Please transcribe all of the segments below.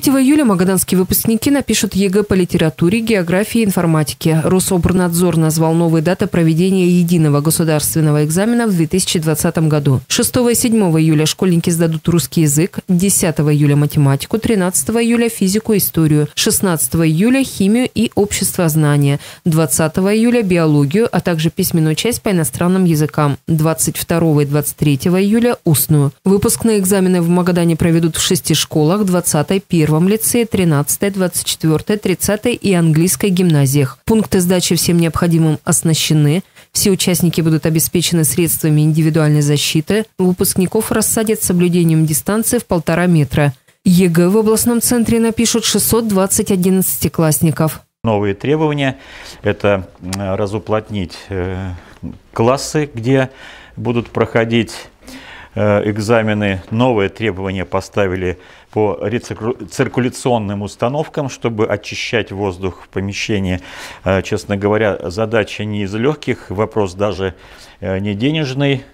3 июля магаданские выпускники напишут ЕГЭ по литературе, географии и информатике. Рособорнадзор назвал новые даты проведения единого государственного экзамена в 2020 году. 6 и 7 июля школьники сдадут русский язык, 10 июля математику, 13 июля физику и историю, 16 июля химию и обществознание, 20 июля биологию, а также письменную часть по иностранным языкам, 22 и 23 июля устную. Выпускные экзамены в Магадане проведут в шести школах, 20 первом лицее, 13 24 30 и английской гимназиях. Пункты сдачи всем необходимым оснащены. Все участники будут обеспечены средствами индивидуальной защиты. Выпускников рассадят с соблюдением дистанции в полтора метра. ЕГЭ в областном центре напишут 620 одиннадцатиклассников. Новые требования – это разуплотнить э, классы, где будут проходить экзамены, новые требования поставили по циркуляционным установкам, чтобы очищать воздух в помещении. Э, честно говоря, задача не из легких, вопрос даже э, не денежный.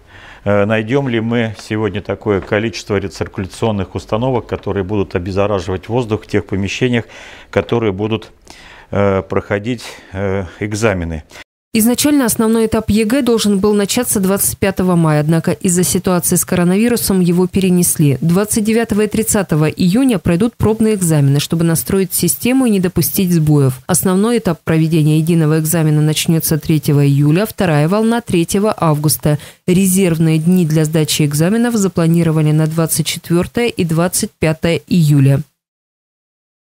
Найдем ли мы сегодня такое количество рециркуляционных установок, которые будут обеззараживать воздух в тех помещениях, которые будут проходить экзамены. Изначально основной этап ЕГЭ должен был начаться 25 мая, однако из-за ситуации с коронавирусом его перенесли. 29 и 30 июня пройдут пробные экзамены, чтобы настроить систему и не допустить сбоев. Основной этап проведения единого экзамена начнется 3 июля, вторая волна 3 августа. Резервные дни для сдачи экзаменов запланировали на 24 и 25 июля.